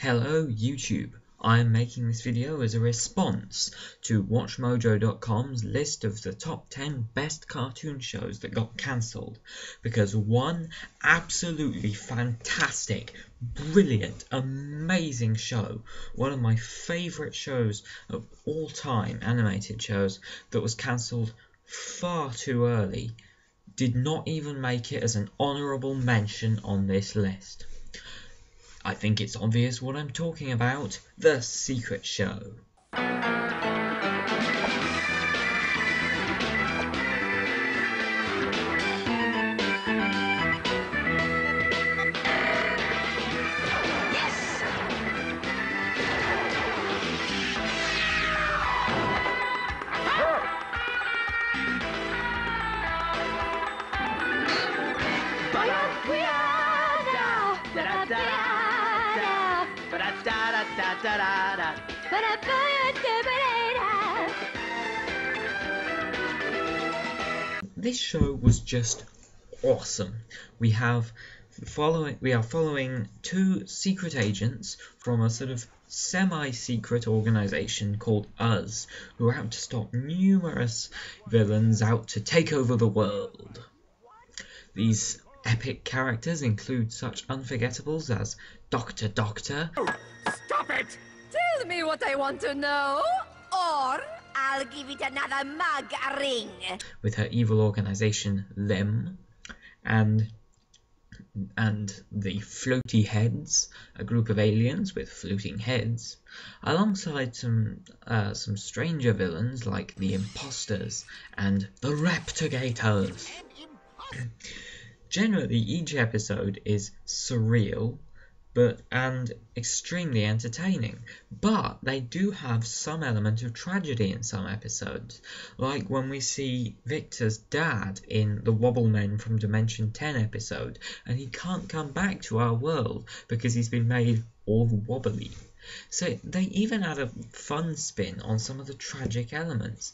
Hello YouTube, I am making this video as a response to WatchMojo.com's list of the top 10 best cartoon shows that got cancelled because one absolutely fantastic, brilliant, amazing show, one of my favourite shows of all time, animated shows, that was cancelled far too early, did not even make it as an honourable mention on this list. I think it's obvious what I'm talking about The Secret Show. This show was just awesome. We have following we are following two secret agents from a sort of semi-secret organization called Us, who are out to stop numerous villains out to take over the world. These epic characters include such unforgettables as Doctor Doctor. Oh, stop it! Tell me what I want to know, or I'll give it another mug ring. With her evil organization Them, and and the Floaty Heads, a group of aliens with floating heads, alongside some uh, some stranger villains like the Imposters and the Reptigators. Generally, each episode is surreal but and extremely entertaining. But they do have some element of tragedy in some episodes, like when we see Victor's dad in the Wobblemen from Dimension 10 episode, and he can't come back to our world because he's been made all wobbly. So they even add a fun spin on some of the tragic elements.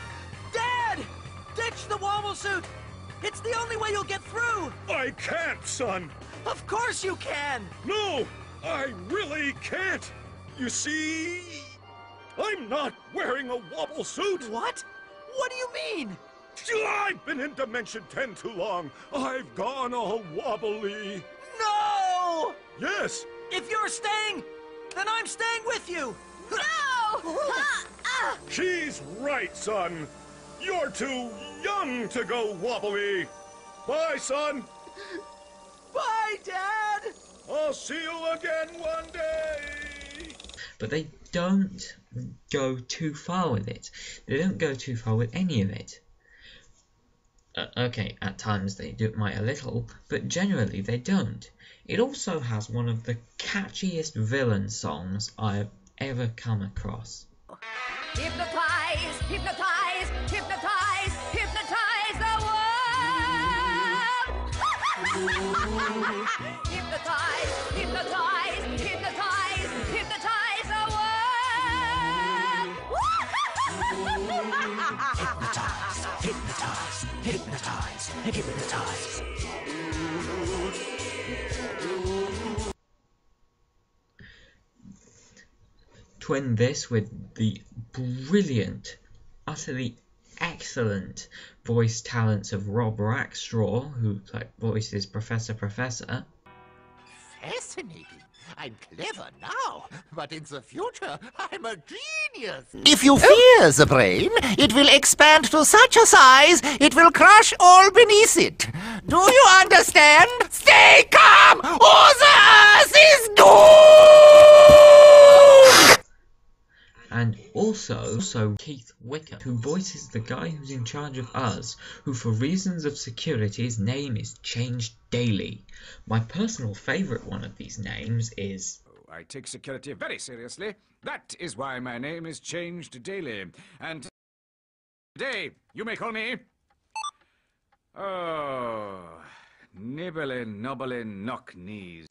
Dad! Ditch the wobble suit! It's the only way you'll get through! I can't, son! Of course you can! No! I really can't! You see... I'm not wearing a wobble suit! What? What do you mean? I've been in Dimension 10 too long. I've gone all wobbly. No! Yes! If you're staying, then I'm staying with you! No! Uh, uh. She's right, son. You're too young to go wobbly. Bye, son. Bye, Dad! I'll see you again one day. But they don't go too far with it. They don't go too far with any of it. Uh, okay, at times they do might a little, but generally they don't. It also has one of the catchiest villain songs I've ever come across. hypnotize, hypnotize, hypnotize, hypnotize hypnotize, hypnotize, hypnotize, hypnotize the. Twin this with the brilliant, utterly excellent voice talents of Rob Rackstraw, who like voices Professor Professor. Fascinating. I'm clever now, but in the future, I'm a genius. If you fear the brain, it will expand to such a size it will crush all beneath it. Do you understand? Stay calm, or the earth is doomed! And also, also Keith Wickham, who voices the guy who's in charge of us, who for reasons of security his name is changed daily. My personal favourite one of these names is oh, I take security very seriously. That is why my name is changed daily. And today, you may call me. Oh, nibbly nobbly knock knees.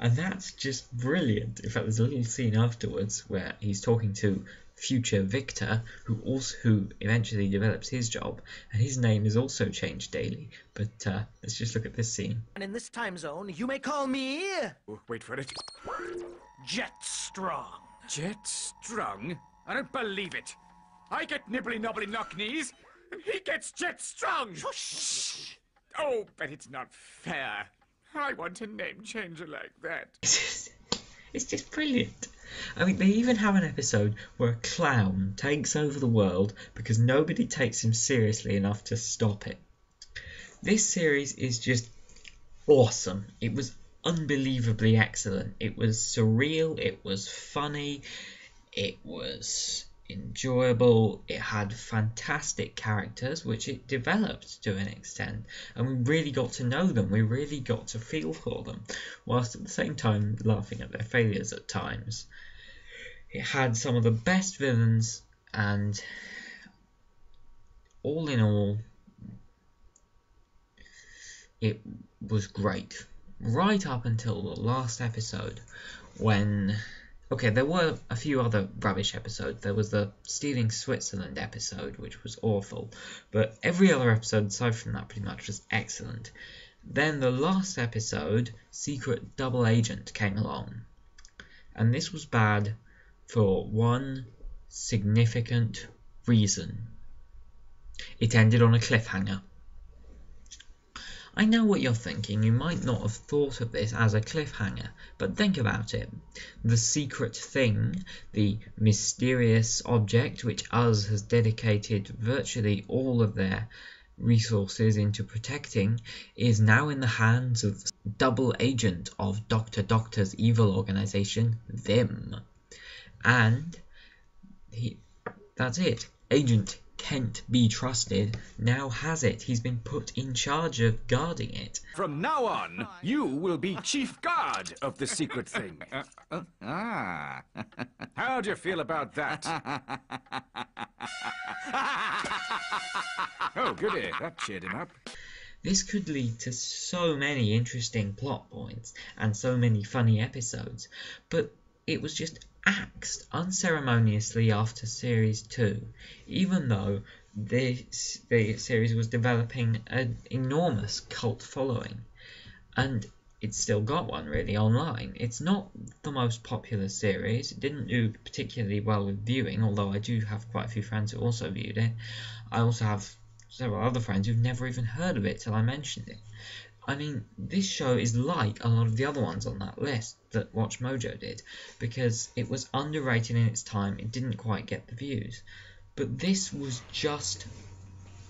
And that's just brilliant. In fact, there's a little scene afterwards where he's talking to future Victor, who also who eventually develops his job, and his name is also changed daily. But uh, let's just look at this scene. And in this time zone, you may call me. Oh, wait for it. Jet Strong. Jet Strong? I don't believe it. I get nibbly knobbly knock knees, and he gets Jet Strong. Shh. Oh, but it's not fair. I want a name changer like that. It's just, it's just brilliant. I mean, they even have an episode where a clown takes over the world because nobody takes him seriously enough to stop it. This series is just awesome. It was unbelievably excellent. It was surreal, it was funny, it was enjoyable, it had fantastic characters which it developed to an extent, and we really got to know them, we really got to feel for them, whilst at the same time laughing at their failures at times. It had some of the best villains, and all in all, it was great. Right up until the last episode, when. Okay, there were a few other rubbish episodes. There was the Stealing Switzerland episode, which was awful, but every other episode aside from that pretty much was excellent. Then the last episode, Secret Double Agent, came along, and this was bad for one significant reason. It ended on a cliffhanger. I know what you're thinking, you might not have thought of this as a cliffhanger, but think about it. The secret thing, the mysterious object which Uz has dedicated virtually all of their resources into protecting, is now in the hands of double agent of Dr. Doctor's evil organization, Them. And he, that's it. Agent Kent be trusted now has it. He's been put in charge of guarding it. From now on, you will be chief guard of the secret thing. ah. How do you feel about that? oh, goody. That cheered him up. This could lead to so many interesting plot points and so many funny episodes, but it was just axed unceremoniously after series 2, even though this the series was developing an enormous cult following. And it's still got one really online. It's not the most popular series. It didn't do particularly well with viewing, although I do have quite a few friends who also viewed it. I also have several other friends who've never even heard of it till I mentioned it. I mean, this show is like a lot of the other ones on that list that Watch Mojo did, because it was underrated in its time, it didn't quite get the views. But this was just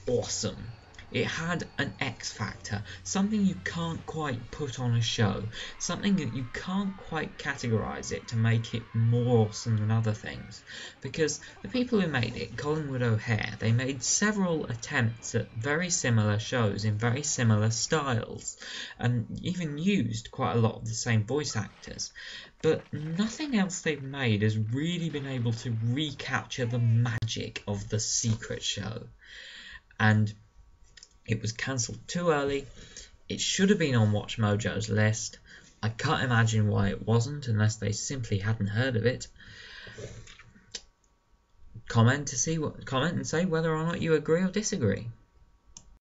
awesome. It had an X factor, something you can't quite put on a show, something that you can't quite categorize it to make it more awesome than other things. Because the people who made it, Collingwood O'Hare, they made several attempts at very similar shows in very similar styles, and even used quite a lot of the same voice actors. But nothing else they've made has really been able to recapture the magic of the secret show. And it was cancelled too early. It should have been on Watch Mojo's list. I can't imagine why it wasn't unless they simply hadn't heard of it. Comment to see what comment and say whether or not you agree or disagree.